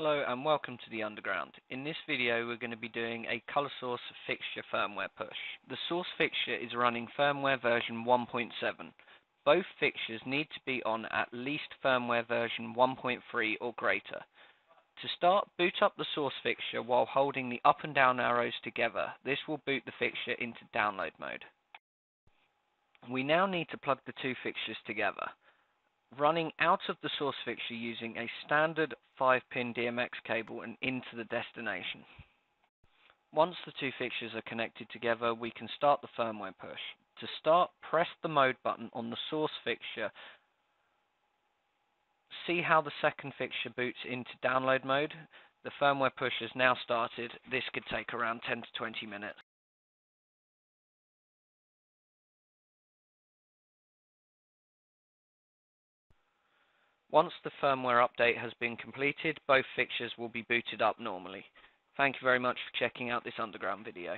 Hello and welcome to the Underground. In this video we're going to be doing a color source fixture firmware push. The source fixture is running firmware version 1.7. Both fixtures need to be on at least firmware version 1.3 or greater. To start, boot up the source fixture while holding the up and down arrows together. This will boot the fixture into download mode. We now need to plug the two fixtures together running out of the source fixture using a standard 5-pin DMX cable and into the destination. Once the two fixtures are connected together, we can start the firmware push. To start, press the mode button on the source fixture. See how the second fixture boots into download mode. The firmware push has now started. This could take around 10 to 20 minutes. Once the firmware update has been completed, both fixtures will be booted up normally. Thank you very much for checking out this underground video.